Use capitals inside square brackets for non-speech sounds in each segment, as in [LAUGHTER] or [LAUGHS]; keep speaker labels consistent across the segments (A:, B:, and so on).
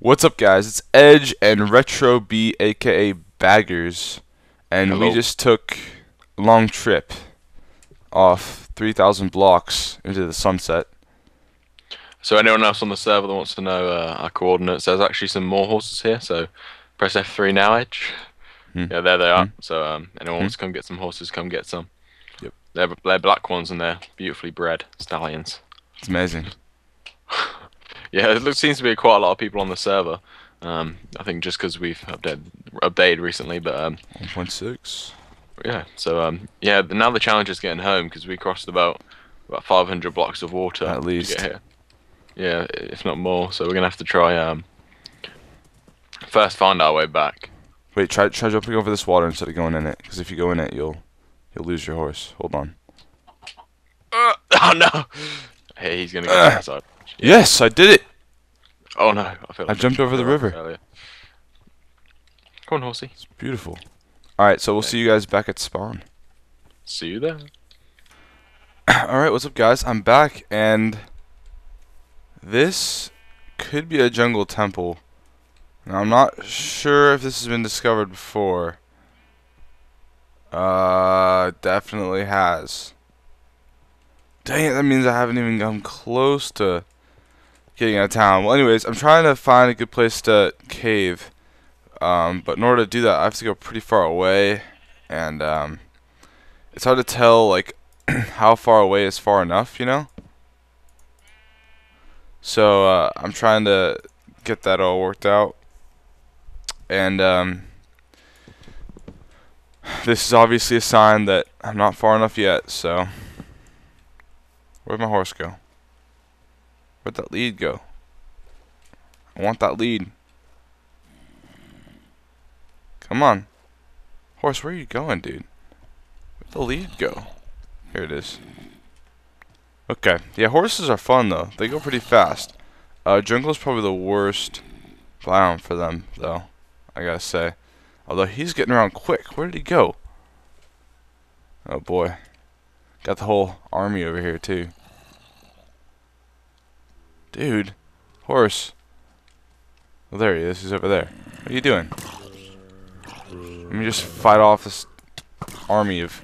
A: What's up, guys? It's Edge and Retro B, aka Baggerz, and we just took a long trip off 3,000 blocks into the sunset.
B: So anyone else on the server that wants to know uh, our coordinates, there's actually some more horses here. So press F3 now, Edge.
A: Hmm.
B: Yeah, there they are.
A: Hmm.
B: So um, anyone
A: Hmm.
B: wants to come get some horses, come get some.
A: Yep.
B: They're they're black ones and they're beautifully bred stallions.
A: It's amazing. [LAUGHS]
B: Yeah, it looks, seems to be quite a lot of people on the server. Um, I think just because we've updated updated recently, but um,
A: 1.6.
B: yeah. So um, yeah, now the challenge is getting home because we crossed about about 500 blocks of water
A: At least.
B: to get here. Yeah, if not more. So we're gonna have to try um first find our way back.
A: Wait, try try jumping over this water instead of going in it, because if you go in it, you'll you'll lose your horse. Hold on.
B: Uh, [LAUGHS] oh no! [LAUGHS] Hey, he's gonna get
A: Ugh. [CLEARS THROAT]
B: outside.
A: Yes, I did it.
B: Oh no! I feel
A: I jumped over the river.
B: earlier. Come on, horsey.
A: It's beautiful. All right, so we'll see you guys back at spawn.
B: See you there. [CLEARS THROAT]
A: All right, what's up, guys? I'm back, and this could be a jungle temple. Now, I'm not sure if this has been discovered before. Uh, definitely has. Dang it, that means I haven't even come close to getting out of town. Well, anyways, I'm trying to find a good place to cave. Um, but in order to do that, I have to go pretty far away, and um, it's hard to tell like [CLEARS THROAT] how far away is far enough, you know. So uh, I'm trying to get that all worked out, and um, this is obviously a sign that I'm not far enough yet. So where'd my horse go? Where'd that lead go? I want that lead. Come on. Horse, where are you going, dude? Where'd the lead go? Here it is. Okay. Yeah, horses are fun, though. They go pretty fast. Uh, jungle's probably the worst biome for them, though. I gotta say. Although he's getting around quick. Where did he go? Oh, boy. Got the whole army over here, too. Dude. Horse. Oh, there he is. He's over there. What are you doing? Let me just fight off this army of.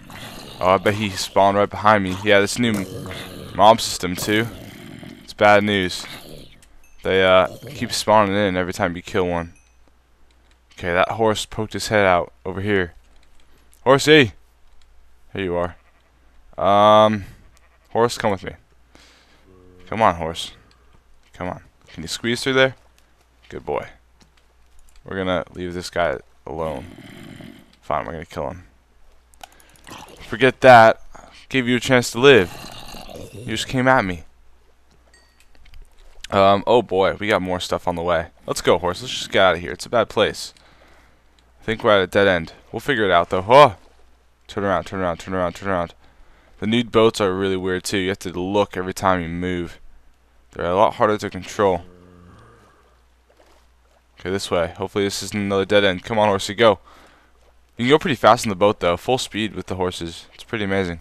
A: Oh, I bet he spawned right behind me. Yeah, this new mob system too. It's bad news. They uh keep spawning in every time you kill one. Okay, that horse poked his head out over here. Horsey, here you are. Um, horse, come with me. Come on, horse. Come on. Can you squeeze through there? Good boy. We're gonna leave this guy alone. Fine, we're gonna kill him. Forget that. Gave you a chance to live. You just came at me. Um, oh boy, we got more stuff on the way. Let's go, horse. Let's just get out of here. It's a bad place. I think we're at a dead end. We'll figure it out, though. Oh! Turn around, turn around, turn around, turn around. The nude boats are really weird, too. You have to look every time you move. They're a lot harder to control. Okay, this way. Hopefully this isn't another dead end. Come on, horsey, go. You can go pretty fast in the boat, though. Full speed with the horses. It's pretty amazing.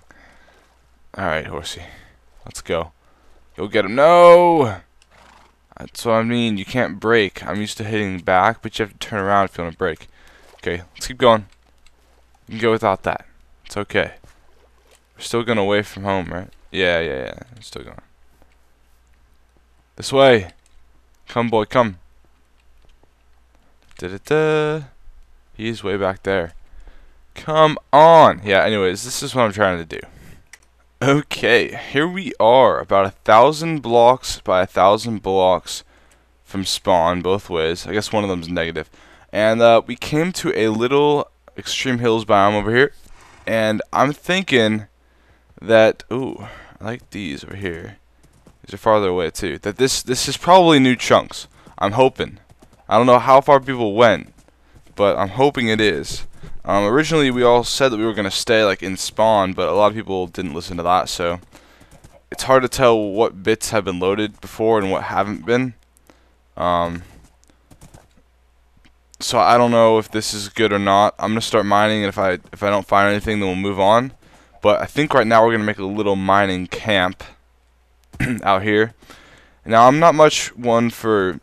A: Alright, horsey. Let's go. Go get him. No! That's what I mean. You can't break. I'm used to hitting back, but you have to turn around if you want to break. Okay, let's keep going. You can go without that. It's okay. We're still going away from home, right? Yeah, yeah, yeah. We're still going. This way. Come, boy, come. Da da da. He's way back there. Come on. Yeah, anyways, this is what I'm trying to do. Okay, here we are, about a thousand blocks by a thousand blocks from spawn, both ways. I guess one of them's negative. And uh, we came to a little extreme hills biome over here. And I'm thinking that, ooh, I like these over here. These are farther away too. That this this is probably new chunks. I'm hoping. I don't know how far people went, but I'm hoping it is. Um, originally, we all said that we were going to stay like in spawn, but a lot of people didn't listen to that, so it's hard to tell what bits have been loaded before and what haven't been. Um, so I don't know if this is good or not. I'm gonna start mining, and if I if I don't find anything, then we'll move on. But I think right now we're gonna make a little mining camp [CLEARS THROAT] out here. Now I'm not much one for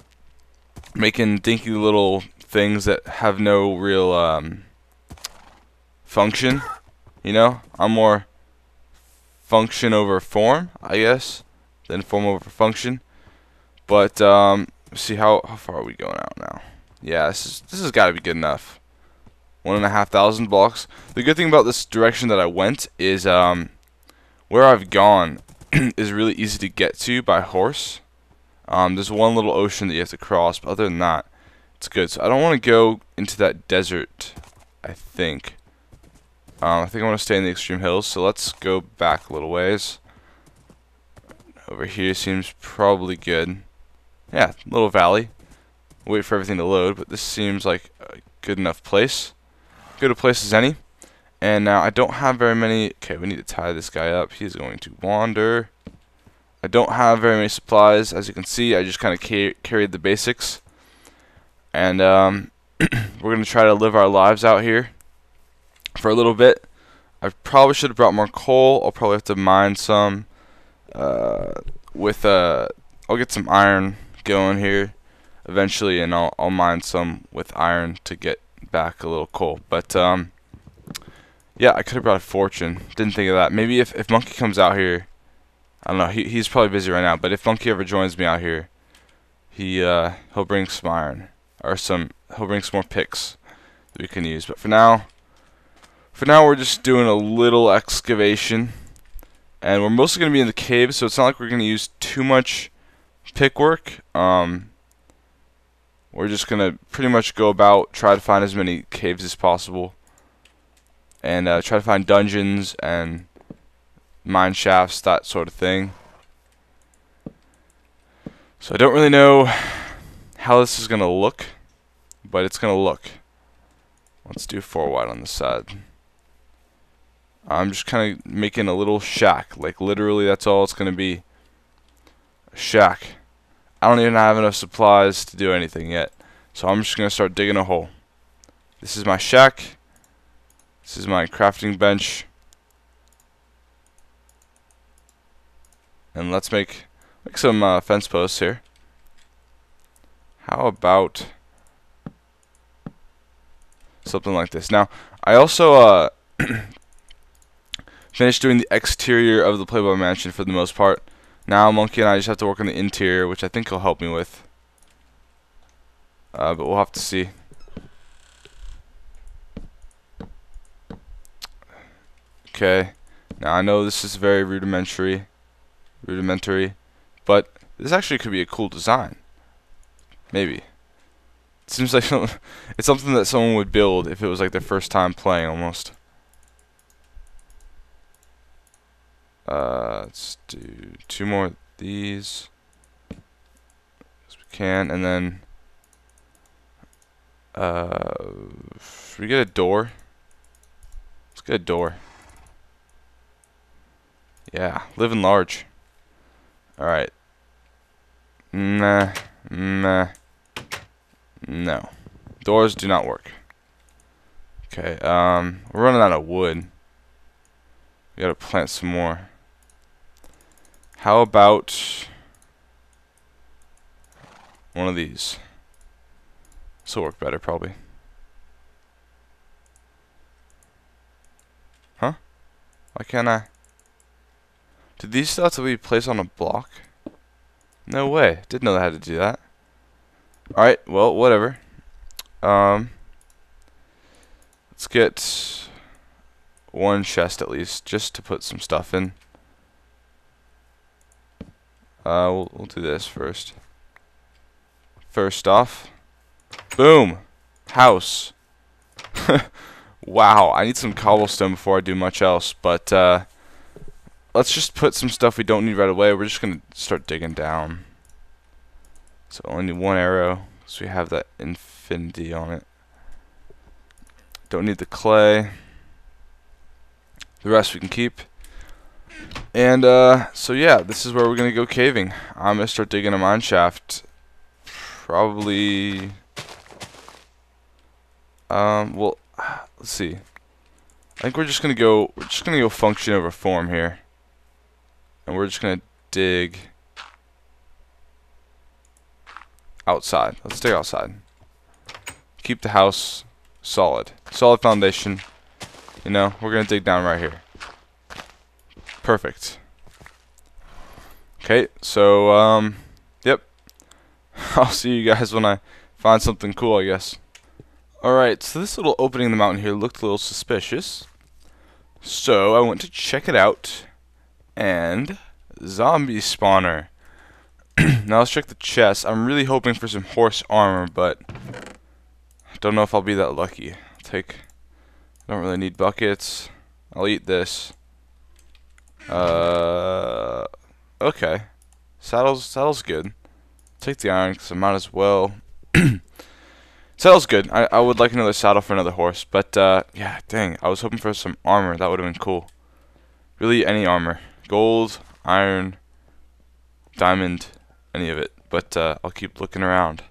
A: making dinky little things that have no real um, function. You know, I'm more function over form, I guess, than form over function. But um, see how how far are we going out now? Yeah, this is this has got to be good enough. One and a half thousand blocks. The good thing about this direction that I went is um, where I've gone [CLEARS THROAT] is really easy to get to by horse. Um, there's one little ocean that you have to cross, but other than that, it's good. So I don't want to go into that desert, I think. Um, I think I want to stay in the extreme hills, so let's go back a little ways. Over here seems probably good. Yeah, little valley. Wait for everything to load, but this seems like a good enough place. Good place as any. And now I don't have very many... Okay, we need to tie this guy up. He's going to wander. I don't have very many supplies. As you can see, I just kind of ca carried the basics. And um, [CLEARS THROAT] we're going to try to live our lives out here for a little bit. I probably should have brought more coal. I'll probably have to mine some uh, with uh, I'll get some iron going here eventually, and I'll I'll mine some with iron to get back a little coal. But um, yeah, I could have brought a fortune. Didn't think of that. Maybe if if Monkey comes out here, I don't know. He he's probably busy right now. But if Monkey ever joins me out here, he uh, he'll bring some iron or some. He'll bring some more picks that we can use. But for now. For now, we're just doing a little excavation. And we're mostly going to be in the cave, so it's not like we're going to use too much pick work. Um, we're just going to pretty much go about, try to find as many caves as possible. And uh, try to find dungeons and mine shafts, that sort of thing. So I don't really know how this is going to look, but it's going to look. Let's do four wide on the side. I'm just kind of making a little shack. Like, literally, that's all it's going to be. A shack. I don't even have enough supplies to do anything yet. So I'm just going to start digging a hole. This is my shack. This is my crafting bench. And let's make, make some uh, fence posts here. How about something like this? Now, I also... Uh, [CLEARS THROAT] Finished doing the exterior of the Playboy Mansion for the most part. Now Monkey and I just have to work on the interior, which I think he'll help me with. Uh, but we'll have to see. Okay. Now I know this is very rudimentary, rudimentary, but this actually could be a cool design. Maybe. It seems like [LAUGHS] it's something that someone would build if it was like their first time playing almost. Uh, let's do two more of these. As we can, and then uh, we get a door. Let's get a door. Yeah, living large. Alright. Nah, nah, no. Doors do not work. Okay, um, we're running out of wood. We gotta plant some more. How about one of these? This will work better, probably. Huh? Why can't I? Did these have to be placed on a block? No way. Didn't know had to do that. Alright, well, whatever. Um, let's get one chest at least, just to put some stuff in. Uh, we'll, we'll do this first. First off, boom, house. [LAUGHS] wow, I need some cobblestone before I do much else, but uh, let's just put some stuff we don't need right away. We're just going to start digging down. So only need one arrow, so we have that infinity on it. Don't need the clay. The rest we can keep. And uh, so yeah, this is where we're gonna go caving. I'm gonna start digging a mine shaft. Probably. Um. Well, let's see. I think we're just gonna go. We're just gonna go function over form here, and we're just gonna dig outside. Let's dig outside. Keep the house solid. Solid foundation. You know, we're going to dig down right here. Perfect. Okay, so, um, yep. [LAUGHS] I'll see you guys when I find something cool, I guess. Alright, so this little opening in the mountain here looked a little suspicious. So, I went to check it out. And, zombie spawner. [CLEARS THROAT] now let's check the chest. I'm really hoping for some horse armor, but I don't know if I'll be that lucky. I'll take, I don't really need buckets. I'll eat this. Uh, okay. Saddle's, saddle's good. Take the iron because I might as well. [CLEARS THROAT] Saddle's good. I, I would like another saddle for another horse. But, uh, yeah, dang. I was hoping for some armor. That would have been cool. Really, any armor. Gold, iron, diamond, any of it. But, uh, I'll keep looking around.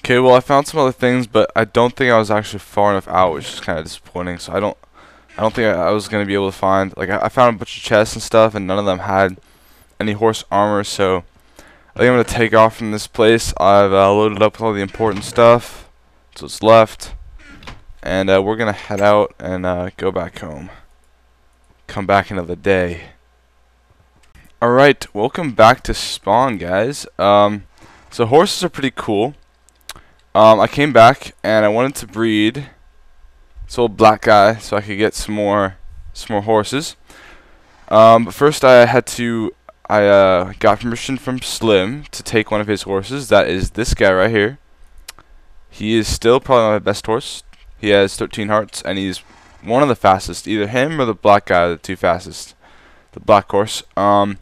A: Okay, well, I found some other things, but I don't think I was actually far enough out, which is kind of disappointing. So I don't, I don't think I, I was gonna be able to find. Like, I, I found a bunch of chests and stuff, and none of them had any horse armor. So I think I'm to take off from this place. I've uh, loaded up with all the important stuff. So it's left. And uh, we're going to head out and uh, go back home. Come back another day. Alright, welcome back to spawn, guys. Um, so horses are pretty cool. Um, I came back and I wanted to breed this old black guy so I could get some more, some more horses. Um, but first I had to I uh, got permission from Slim to take one of his horses. That is this guy right here. He is still probably my best horse. He has 13 hearts, and he's one of the fastest. Either him or the black guy, the two fastest. The black horse. Um,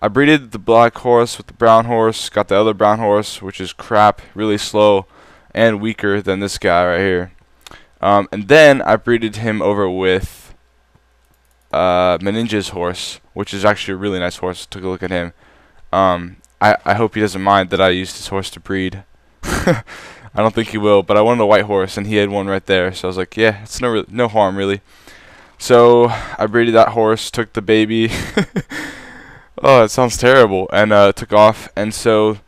A: I breeded the black horse with the brown horse. Got the other brown horse, which is crap, really slow, and weaker than this guy right here. Um, and then I breeded him over with uh, Meninja's horse, which is actually a really nice horse. Took a look at him. Um, I, I hope he doesn't mind that I used his horse to breed. [LAUGHS] I don't think he will, but I wanted a white horse, and he had one right there. So I was like, yeah, it's no no harm really. So I breeded that horse, took the baby. [LAUGHS] oh, it sounds terrible, and uh, took off. And so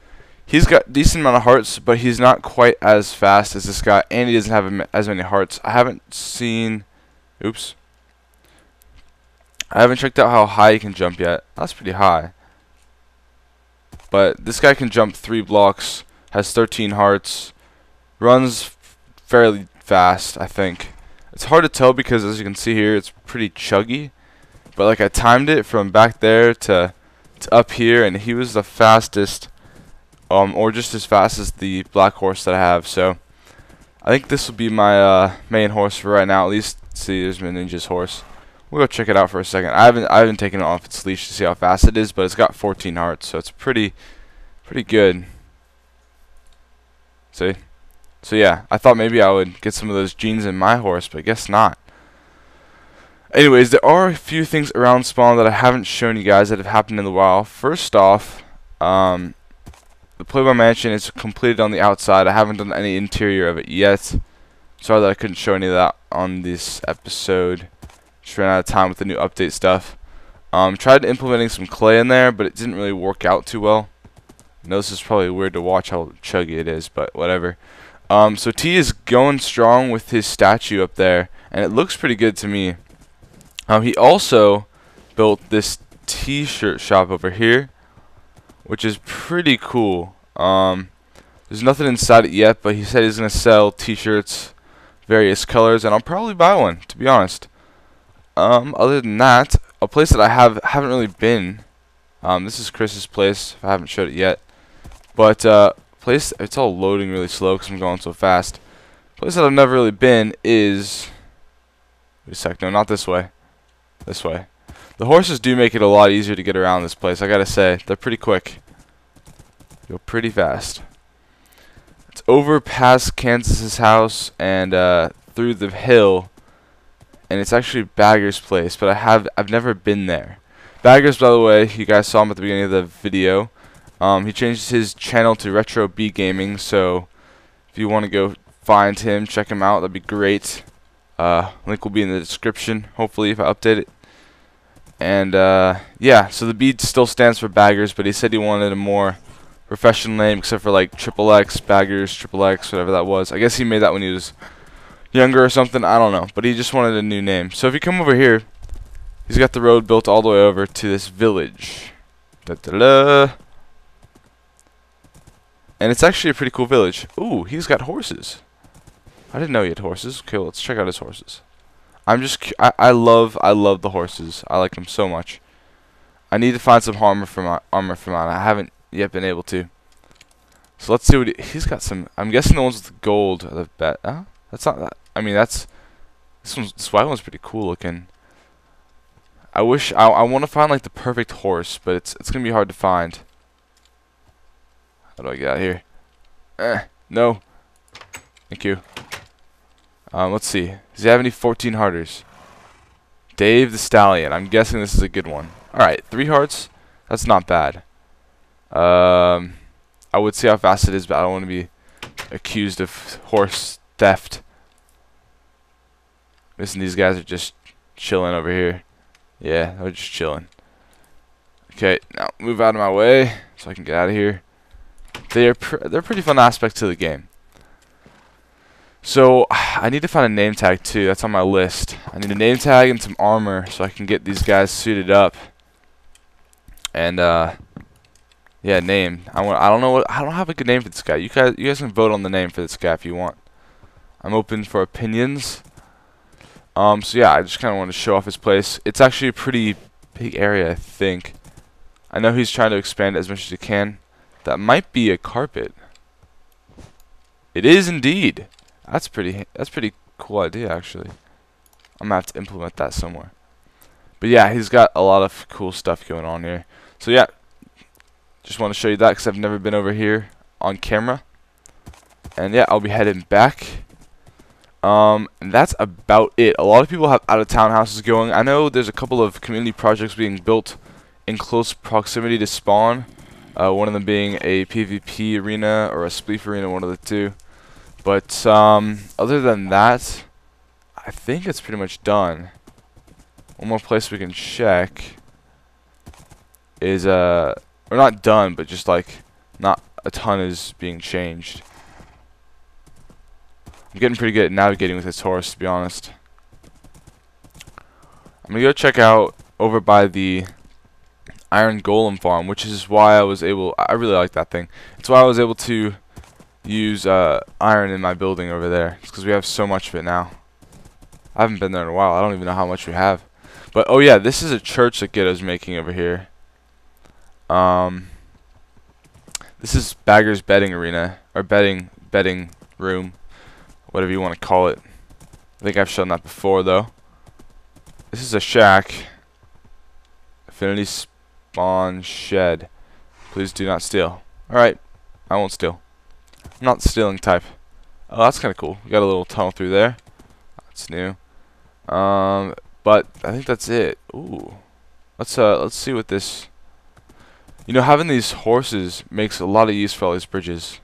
A: he's got decent amount of hearts, but he's not quite as fast as this guy, and he doesn't have as many hearts. I haven't seen. Oops. I haven't checked out how high he can jump yet. That's pretty high. But this guy can jump three blocks, has 13 hearts, runs fairly fast, I think. It's hard to tell because as you can see here, it's pretty chuggy. But like I timed it from back there to, to up here, and he was the fastest, um, or just as fast as the black horse that I have. So I think this will be my uh, main horse for right now. At least see, there's my ninja's horse. We'll go check it out for a second. I haven't I haven't taken it off its leash to see how fast it is, but it's got 14 hearts, so it's pretty pretty good. See? So yeah, I thought maybe I would get some of those genes in my horse, but guess not. Anyways, there are a few things around spawn that I haven't shown you guys that have happened in the wild. First off, um, the Playboy Mansion is completed on the outside. I haven't done any interior of it yet. Sorry that I couldn't show any of that on this episode. Just ran out of time with the new update stuff. Um, tried implementing some clay in there, but it didn't really work out too well. I know this is probably weird to watch how chuggy it is, but whatever. Um, so T is going strong with his statue up there, and it looks pretty good to me. Um, he also built this t-shirt shop over here, which is pretty cool. Um, there's nothing inside it yet, but he said he's going to sell t-shirts, various colors, and I'll probably buy one, to be honest. Um, other than that, a place that I have haven't really been. Um, this is Chris's place. I haven't showed it yet, but uh, place it's all loading really slow because I'm going so fast. Place that I've never really been is. Wait a sec. No, not this way. This way. The horses do make it a lot easier to get around this place. I gotta say, they're pretty quick. Go pretty fast. It's over past Kansas's house and uh, through the hill and it's actually Bagger's place, but I have I've never been there. Baggerz, by the way, you guys saw him at the beginning of the video. Um, he changed his channel to Retro B Gaming, so if you want to go find him, check him out. That'd be great. Uh, link will be in the description, hopefully, if I update it. And uh, yeah, so the B still stands for Baggerz, but he said he wanted a more professional name except for like Triple X, Baggerz, Triple X, whatever that was. I guess he made that when he was younger or something. I don't know, but he just wanted a new name. So if you come over here, he's got the road built all the way over to this village. Da -da -da. And it's actually a pretty cool village. Ooh, he's got horses. I didn't know he had horses. Okay, well, let's check out his horses. I'm just, I, I love, I love the horses. I like them so much. I need to find some armor for my armor for mine. I haven't yet been able to. So let's see what he, he's got. Some. I'm guessing the ones with gold are the bet. Huh? That's not that. I mean, that's this one's this white one's pretty cool looking. I wish I I want to find like the perfect horse, but it's it's gonna be hard to find. How do I get out here? Eh, no. Thank you. Um, let's see. Does he have any 14 hearters? Dave the Stallion. I'm guessing this is a good one. Alright, three hearts. That's not bad. Um, I would see how fast it is, but I don't want to be accused of horse theft. Listen, these guys are just chilling over here. Yeah, they're just chilling. Okay, now move out of my way so I can get out of here. They're pr they're pretty fun aspect to the game. So [SIGHS] I need to find a name tag too. That's on my list. I need a name tag and some armor so I can get these guys suited up. And uh, yeah, name. I want. I don't know what. I don't have a good name for this guy. You guys, you guys can vote on the name for this guy if you want. I'm open for opinions. Um. So yeah, I just kind of want to show off his place. It's actually a pretty big area, I think. I know he's trying to expand as much as he can. That might be a carpet. It is indeed. That's pretty. That's pretty cool idea, actually. I'm gonna have to implement that somewhere. But yeah, he's got a lot of cool stuff going on here. So yeah, just want to show you that because I've never been over here on camera. And yeah, I'll be heading back. Um, and that's about it. A lot of people have out-of-town houses going. I know there's a couple of community projects being built in close proximity to spawn. Uh, one of them being a PvP arena or a spleef arena, one of the two. But um, other than that, I think it's pretty much done. One more place we can check is uh or not done, but just like not a ton is being changed. I'm getting pretty good at navigating with this horse, to be honest. I'm gonna go check out over by the Iron Golem farm, which is why I was able. I really like that thing. It's why I was able to use uh, iron in my building over there. It's because we have so much of it now. I haven't been there in a while. I don't even know how much we have. But oh yeah, this is a church that Gito's making over here. Um, this is Bagger's betting arena or betting betting room, whatever you want to call it. I think I've shown that before though. This is a shack. Affinity spawn shed. Please do not steal. Alright, I won't steal. I'm not stealing type. Oh, that's kind of cool. We got a little tunnel through there. That's new. Um, but I think that's it. Ooh, let's uh, let's see what this you know, having these horses makes a lot of use for all these bridges.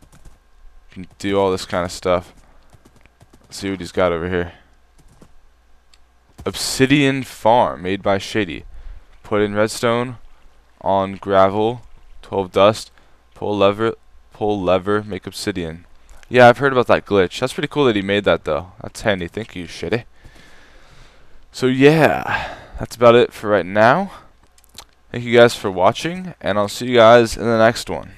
A: You can do all this kind of stuff. Let's see what he's got over here. Obsidian Farm, made by Shady. Put in redstone, on gravel, 12 dust, pull lever, pull lever, make obsidian. Yeah, I've heard about that glitch. That's pretty cool that he made that, though. That's handy. Thank you, Shady. So, yeah, that's about it for right now. Thank you guys for watching, and I'll see you guys in the next one.